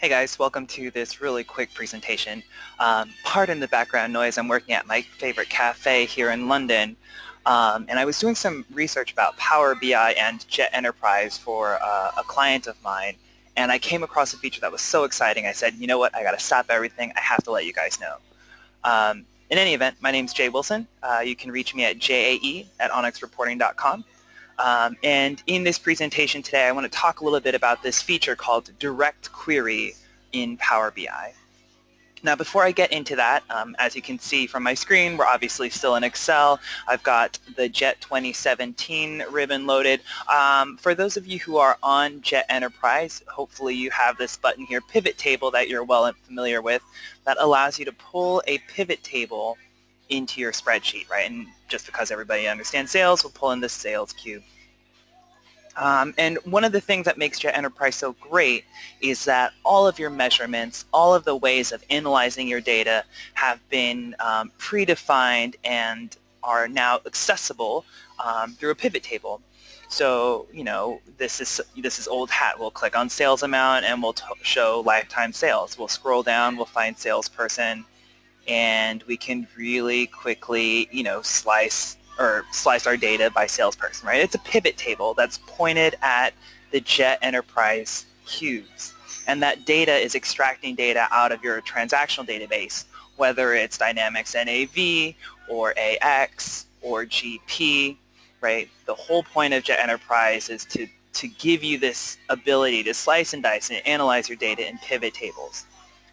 Hey guys, welcome to this really quick presentation. Um, pardon the background noise, I'm working at my favorite cafe here in London. Um, and I was doing some research about Power BI and Jet Enterprise for uh, a client of mine. And I came across a feature that was so exciting, I said, you know what, I gotta stop everything, I have to let you guys know. Um, in any event, my name is Jae Wilson. Uh, you can reach me at jae at onyxreporting.com. Um, and in this presentation today, I want to talk a little bit about this feature called Direct Query in Power BI. Now before I get into that, um, as you can see from my screen, we're obviously still in Excel. I've got the JET 2017 ribbon loaded. Um, for those of you who are on JET Enterprise, hopefully you have this button here, Pivot Table, that you're well familiar with, that allows you to pull a pivot table into your spreadsheet, right? And just because everybody understands sales, we'll pull in the sales cube. Um, and one of the things that makes Jet Enterprise so great is that all of your measurements, all of the ways of analyzing your data have been um, predefined and are now accessible um, through a pivot table. So, you know, this is this is old hat. We'll click on sales amount and we'll show lifetime sales. We'll scroll down, we'll find salesperson, and we can really quickly, you know, slice or slice our data by salesperson, right? It's a pivot table that's pointed at the JET Enterprise cubes. And that data is extracting data out of your transactional database, whether it's Dynamics NAV or AX or GP, right? The whole point of JET Enterprise is to, to give you this ability to slice and dice and analyze your data in pivot tables.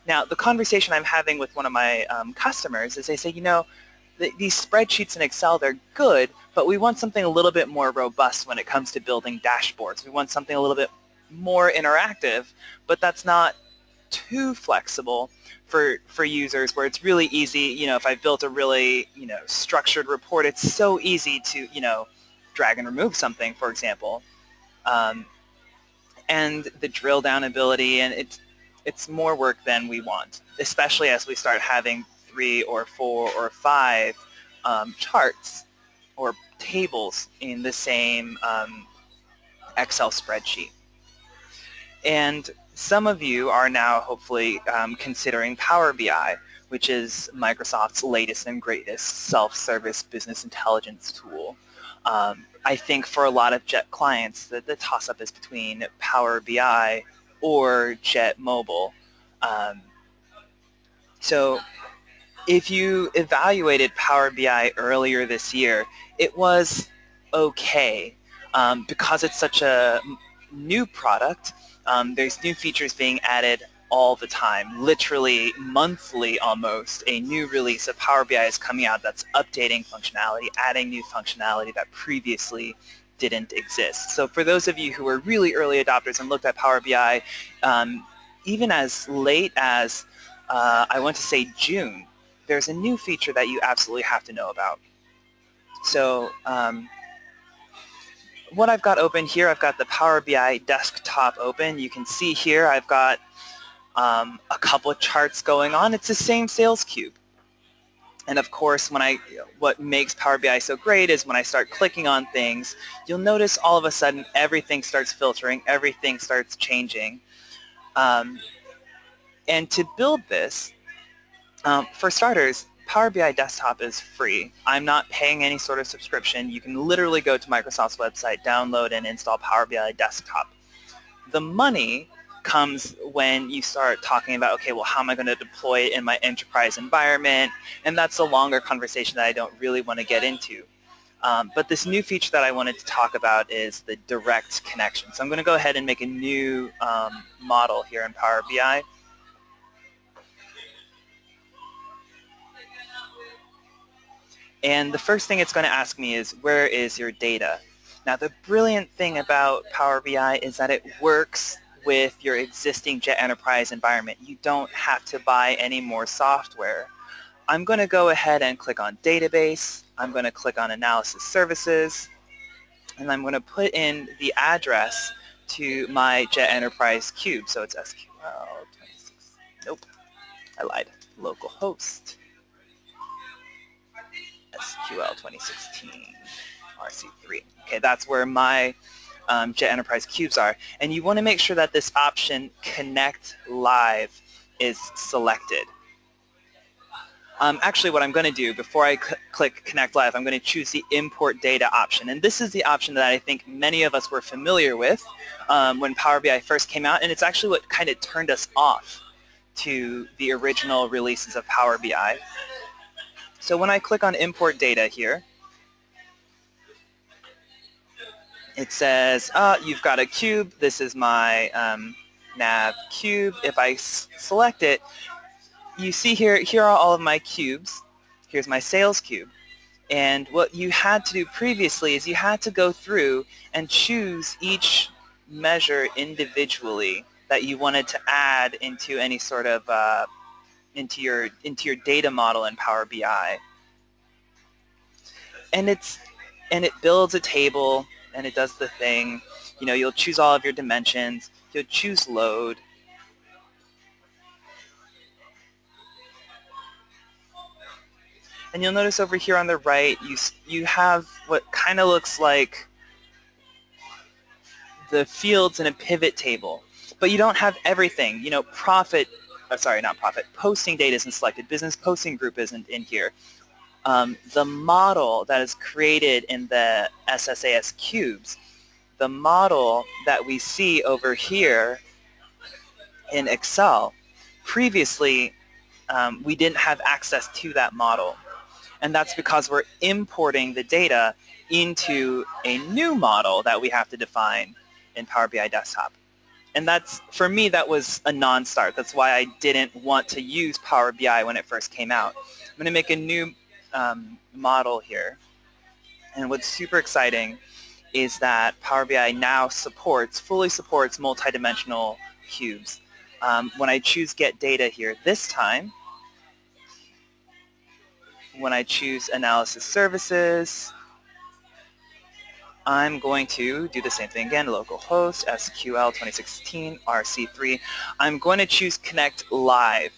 Now, the conversation I'm having with one of my um, customers is they say, you know, th these spreadsheets in Excel, they're good, but we want something a little bit more robust when it comes to building dashboards. We want something a little bit more interactive, but that's not too flexible for, for users where it's really easy, you know, if I built a really, you know, structured report, it's so easy to, you know, drag and remove something, for example. Um, and the drill down ability, and it's, it's more work than we want, especially as we start having three or four or five um, charts or tables in the same um, Excel spreadsheet. And some of you are now hopefully um, considering Power BI, which is Microsoft's latest and greatest self-service business intelligence tool. Um, I think for a lot of JET clients, the, the toss-up is between Power BI or JET Mobile. Um, so if you evaluated Power BI earlier this year, it was okay um, because it's such a new product. Um, there's new features being added all the time, literally monthly almost. A new release of Power BI is coming out that's updating functionality, adding new functionality that previously didn't exist. So for those of you who were really early adopters and looked at Power BI, um, even as late as uh, I want to say June, there's a new feature that you absolutely have to know about. So um, what I've got open here, I've got the Power BI desktop open. You can see here I've got um, a couple of charts going on. It's the same sales cube. And of course, when I, what makes Power BI so great is when I start clicking on things, you'll notice all of a sudden everything starts filtering, everything starts changing. Um, and to build this, um, for starters, Power BI Desktop is free. I'm not paying any sort of subscription. You can literally go to Microsoft's website, download and install Power BI Desktop. The money comes when you start talking about, okay, well, how am I going to deploy it in my enterprise environment? And that's a longer conversation that I don't really want to get into. Um, but this new feature that I wanted to talk about is the direct connection. So I'm going to go ahead and make a new um, model here in Power BI. And the first thing it's going to ask me is, where is your data? Now the brilliant thing about Power BI is that it works with your existing Jet Enterprise environment. You don't have to buy any more software. I'm going to go ahead and click on Database. I'm going to click on Analysis Services. And I'm going to put in the address to my Jet Enterprise cube. So it's SQL 26. Nope, I lied. Localhost. SQL 2016 RC3. Okay, that's where my um, Jet Enterprise cubes are. And you want to make sure that this option Connect Live is selected. Um, actually, what I'm going to do before I cl click Connect Live, I'm going to choose the Import Data option. And this is the option that I think many of us were familiar with um, when Power BI first came out, and it's actually what kind of turned us off to the original releases of Power BI. So when I click on Import Data here, it says, uh, you've got a cube. This is my um, nav cube. If I select it, you see here, here are all of my cubes. Here's my sales cube. And what you had to do previously is you had to go through and choose each measure individually that you wanted to add into any sort of uh, into your into your data model in Power BI. And it's and it builds a table and it does the thing. You know, you'll choose all of your dimensions. You'll choose load. And you'll notice over here on the right, you, you have what kind of looks like the fields in a pivot table. But you don't have everything. You know, profit, uh, sorry, not profit, posting data isn't selected. Business posting group isn't in here. Um, the model that is created in the SSAS cubes, the model that we see over here in Excel, previously um, we didn't have access to that model and that's because we're importing the data into a new model that we have to define in Power BI Desktop. And that's, for me, that was a non-start. That's why I didn't want to use Power BI when it first came out. I'm going to make a new um, model here. And what's super exciting is that Power BI now supports, fully supports multidimensional cubes. Um, when I choose Get Data here this time, when I choose Analysis Services, I'm going to do the same thing again, localhost, SQL 2016, RC3. I'm going to choose Connect Live,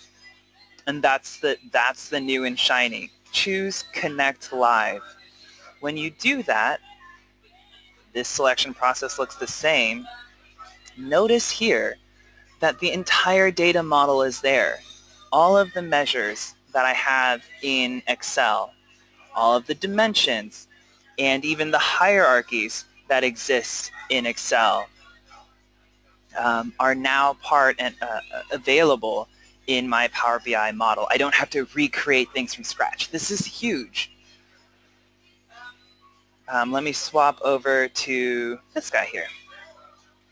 and that's the, that's the new and shiny. Choose Connect Live. When you do that, this selection process looks the same. Notice here that the entire data model is there. All of the measures that I have in Excel, all of the dimensions, and even the hierarchies that exist in Excel um, are now part and uh, available in my Power BI model. I don't have to recreate things from scratch. This is huge. Um, let me swap over to this guy here,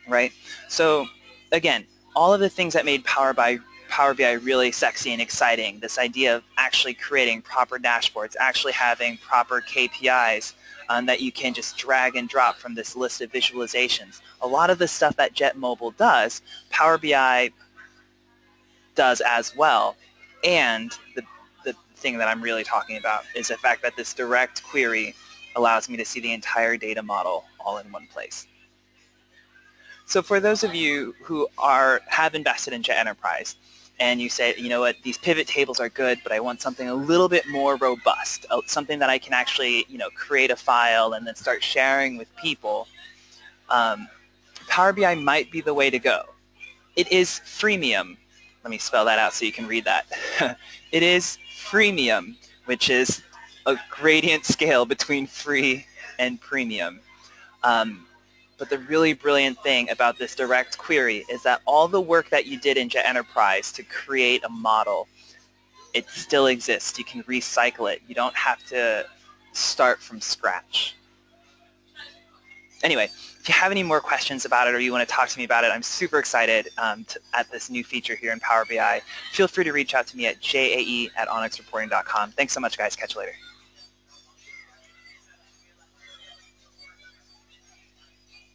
right? So again, all of the things that made Power BI Power BI really sexy and exciting. This idea of actually creating proper dashboards, actually having proper KPIs um, that you can just drag and drop from this list of visualizations. A lot of the stuff that Jet Mobile does, Power BI does as well. And the, the thing that I'm really talking about is the fact that this direct query allows me to see the entire data model all in one place. So for those of you who are have invested in Jet Enterprise, and you say, you know what, these pivot tables are good, but I want something a little bit more robust, something that I can actually, you know, create a file and then start sharing with people, um, Power BI might be the way to go. It is freemium. Let me spell that out so you can read that. it is freemium, which is a gradient scale between free and premium. Um, but the really brilliant thing about this direct query is that all the work that you did in Jet Enterprise to create a model, it still exists. You can recycle it. You don't have to start from scratch. Anyway, if you have any more questions about it or you want to talk to me about it, I'm super excited um, to, at this new feature here in Power BI. Feel free to reach out to me at jae at onyxreporting.com. Thanks so much, guys. Catch you later.